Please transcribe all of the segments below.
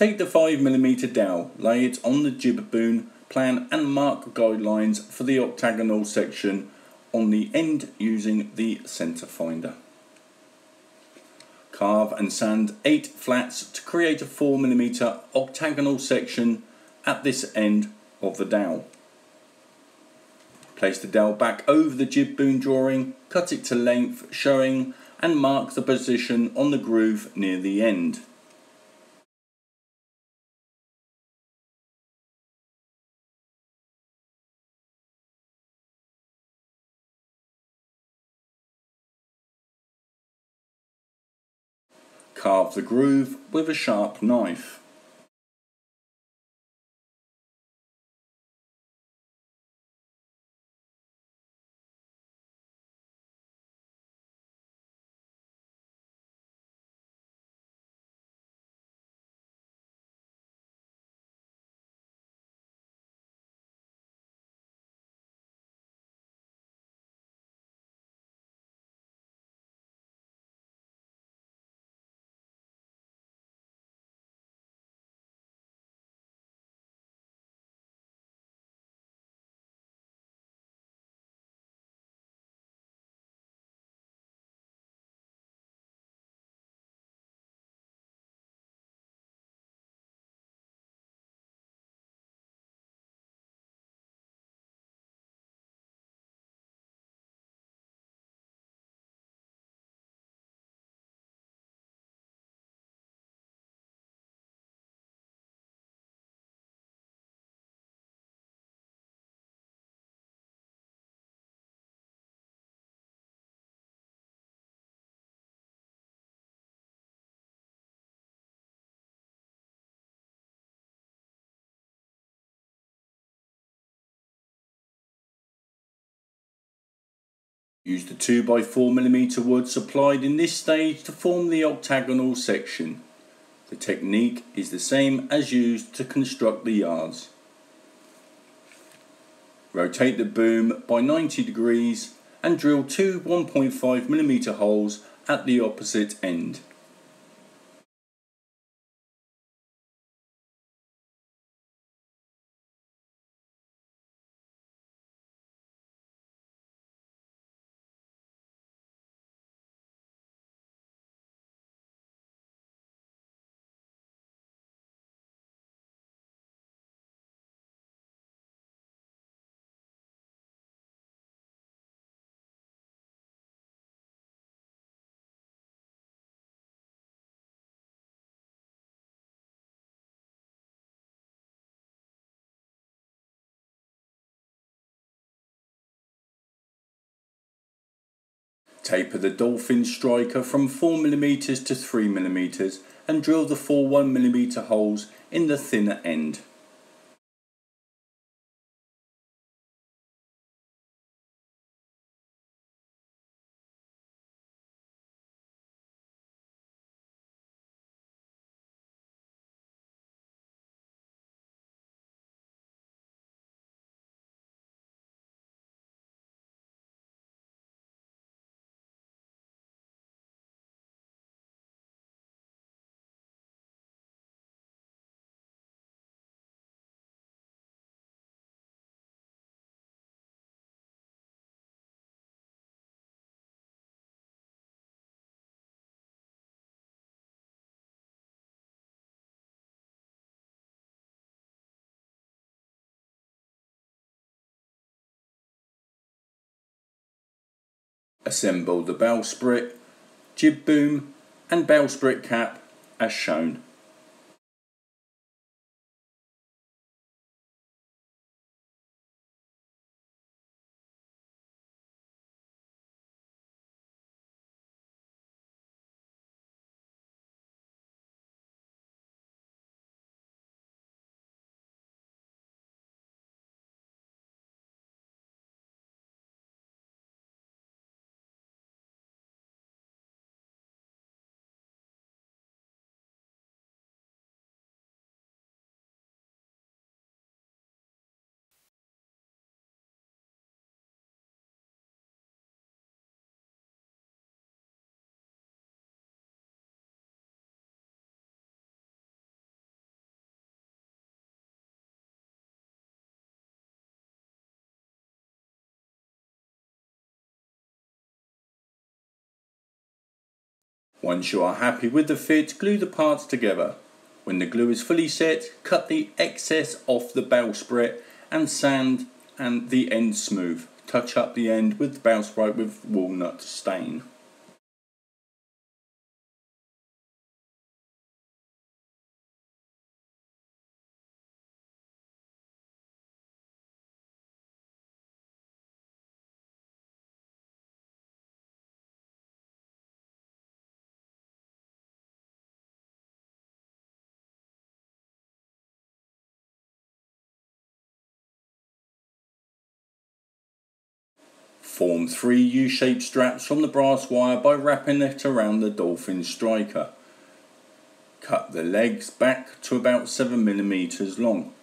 Take the 5mm dowel, lay it on the jib boom, plan and mark guidelines for the octagonal section on the end using the centre finder. Carve and sand 8 flats to create a 4mm octagonal section at this end of the dowel. Place the dowel back over the jib boom drawing, cut it to length showing and mark the position on the groove near the end. Carve the groove with a sharp knife. Use the 2x4mm wood supplied in this stage to form the octagonal section. The technique is the same as used to construct the yards. Rotate the boom by 90 degrees and drill two 1.5mm holes at the opposite end. Taper the dolphin striker from 4mm to 3mm and drill the four 1mm holes in the thinner end. Assemble the bowsprit, jib boom and bowsprit cap as shown. Once you are happy with the fit, glue the parts together. When the glue is fully set, cut the excess off the bowsprit and sand and the end smooth. Touch up the end with the bowsprit with walnut stain. Form three U-shaped straps from the brass wire by wrapping it around the dolphin striker. Cut the legs back to about 7mm long.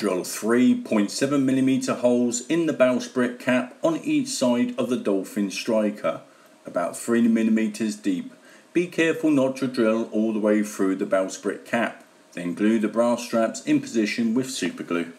Drill 3.7mm holes in the bowsprit cap on each side of the dolphin striker, about 3mm deep. Be careful not to drill all the way through the bowsprit cap. Then glue the brass straps in position with superglue.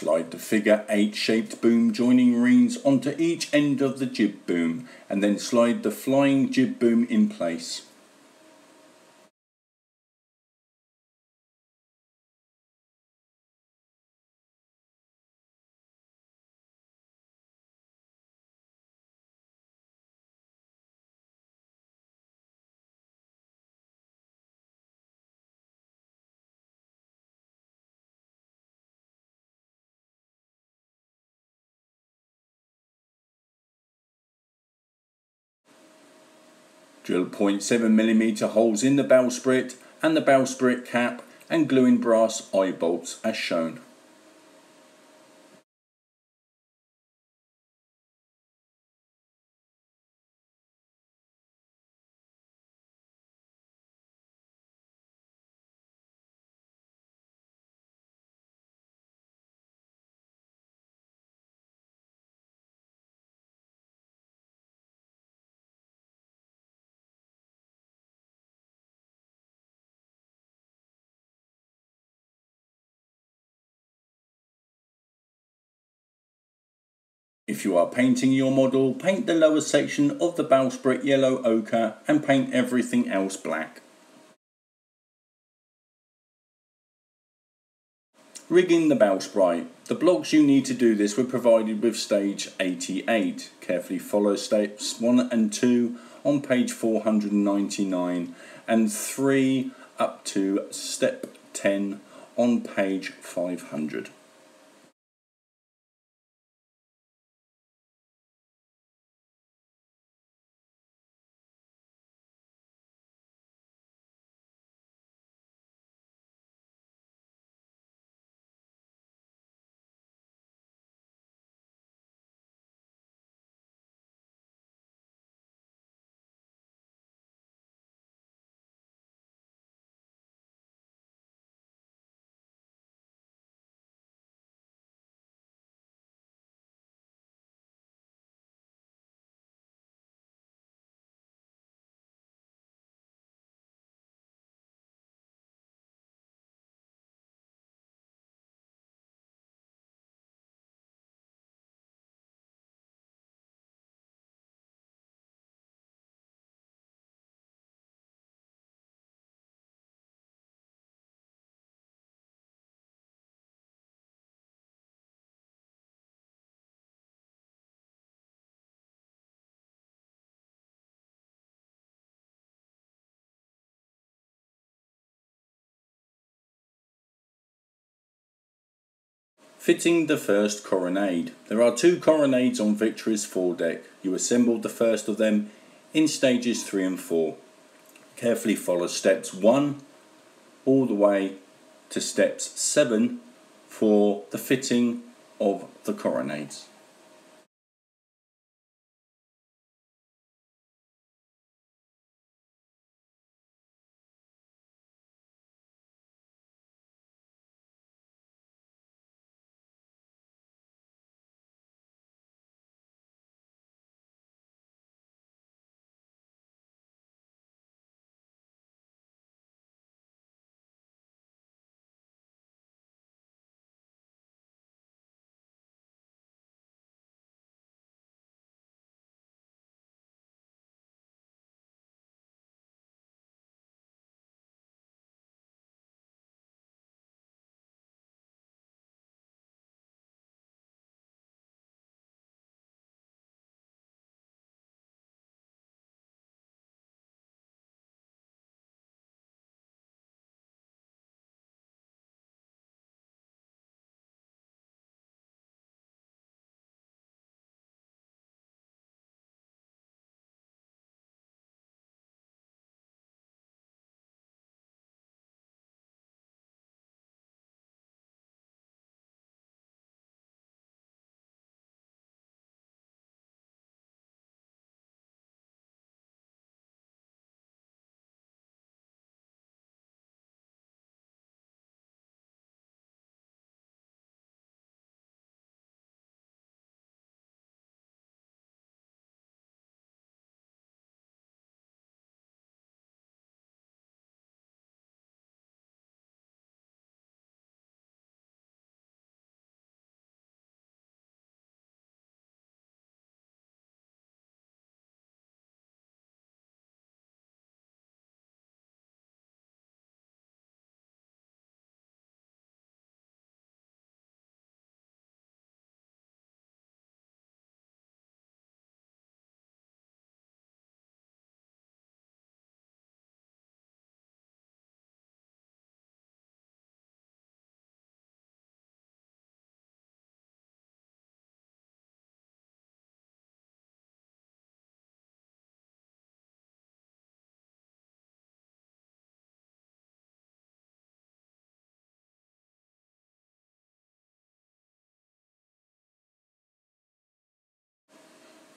Slide the figure 8 shaped boom joining rings onto each end of the jib boom and then slide the flying jib boom in place. Drill 0.7mm holes in the bowsprit and the bowsprit cap and glue in brass eye bolts as shown. If you are painting your model, paint the lower section of the bowsprit yellow ochre and paint everything else black. Rigging the bowsprit. The blocks you need to do this were provided with stage 88. Carefully follow steps 1 and 2 on page 499 and 3 up to step 10 on page 500. Fitting the first carronade. There are two carronades on Victory's foredeck. You assembled the first of them in stages 3 and 4. Carefully follow steps 1 all the way to steps 7 for the fitting of the carronades.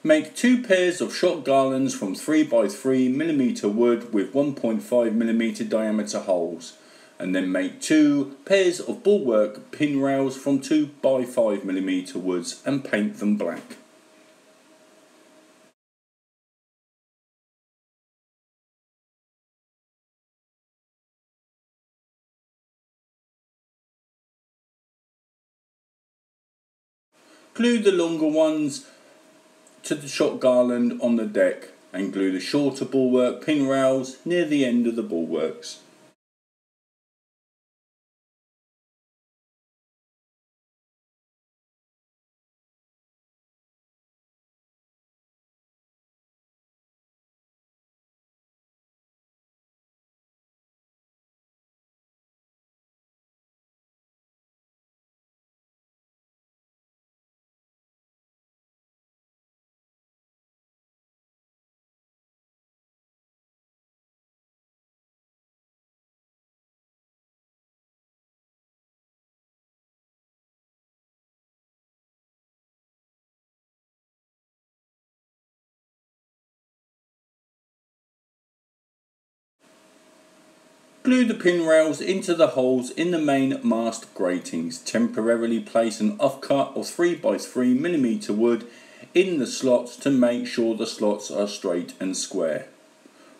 Make two pairs of shot garlands from 3x3mm wood with 1.5mm diameter holes and then make two pairs of bulwark pin rails from 2x5mm woods and paint them black. Glue the longer ones to the shot garland on the deck and glue the shorter bulwark pin rails near the end of the bulwarks. Glue the pin rails into the holes in the main mast gratings. Temporarily place an offcut of 3x3mm wood in the slots to make sure the slots are straight and square.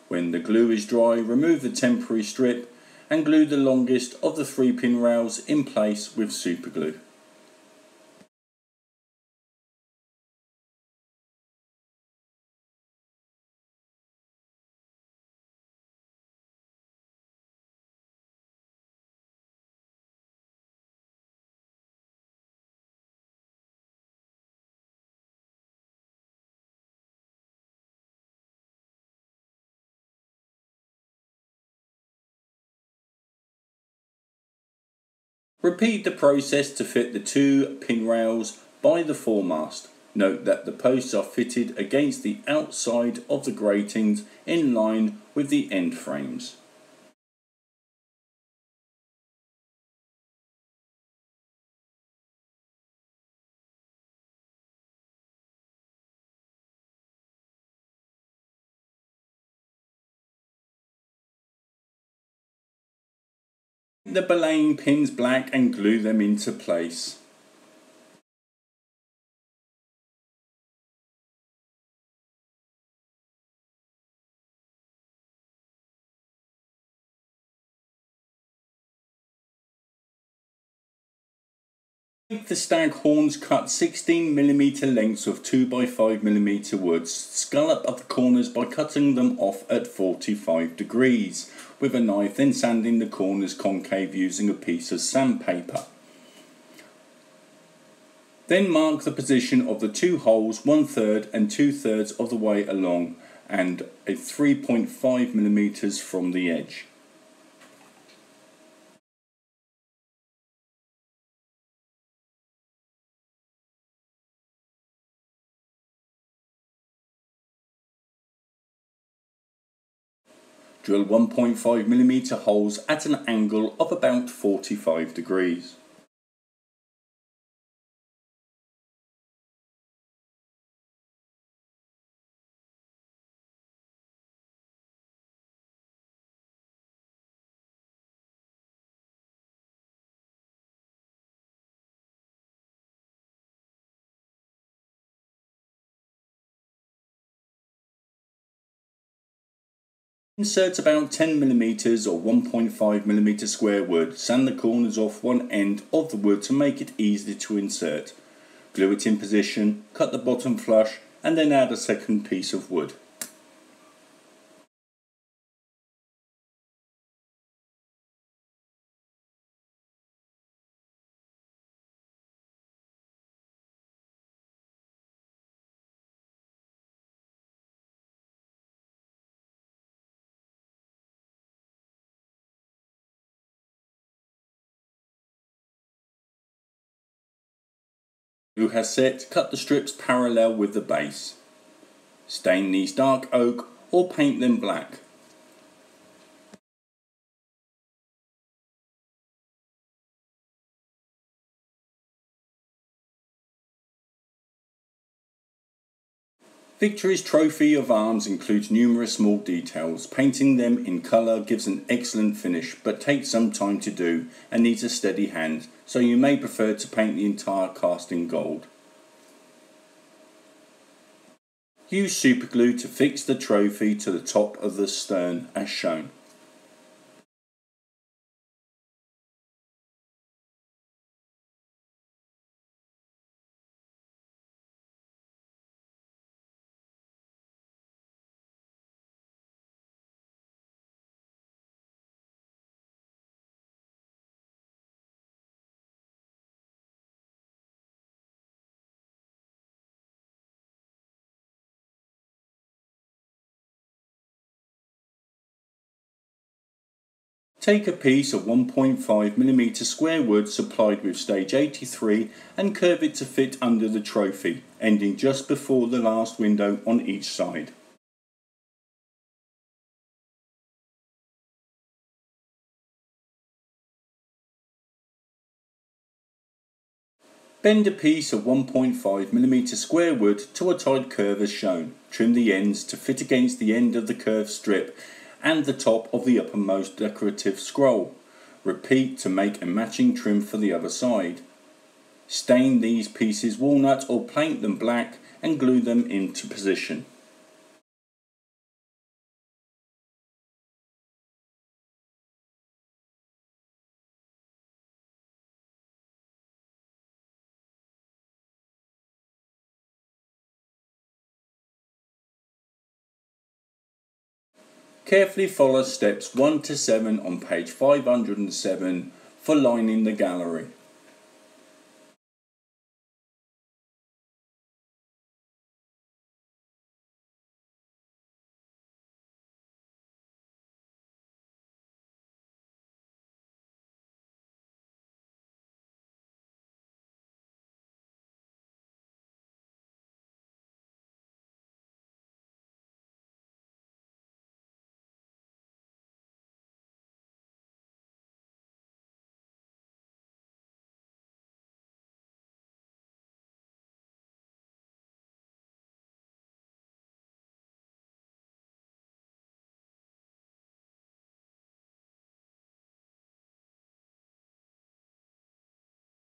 When the glue is dry, remove the temporary strip and glue the longest of the three pin rails in place with superglue. Repeat the process to fit the two pin rails by the foremast. Note that the posts are fitted against the outside of the gratings in line with the end frames. The belaying pins black and glue them into place. Make the stag horns cut 16mm lengths of 2x5mm wood. Scallop at the corners by cutting them off at 45 degrees with a knife, then sanding the corners concave using a piece of sandpaper. Then mark the position of the two holes one third and two thirds of the way along and a 3.5mm from the edge. Drill 1.5mm holes at an angle of about 45 degrees. Insert about 10mm or 1.5mm square wood, sand the corners off one end of the wood to make it easy to insert. Glue it in position, cut the bottom flush and then add a second piece of wood. Who has set cut the strips parallel with the base. Stain these dark oak or paint them black. Victory's trophy of arms includes numerous small details. Painting them in colour gives an excellent finish, but takes some time to do and needs a steady hand, so you may prefer to paint the entire cast in gold. Use superglue to fix the trophy to the top of the stern as shown. Take a piece of 1.5mm square wood supplied with stage 83 and curve it to fit under the trophy, ending just before the last window on each side. Bend a piece of 1.5mm square wood to a tight curve as shown. Trim the ends to fit against the end of the curved strip and the top of the uppermost decorative scroll. Repeat to make a matching trim for the other side. Stain these pieces walnut or paint them black and glue them into position. Carefully follow steps 1 to 7 on page 507 for lining the gallery.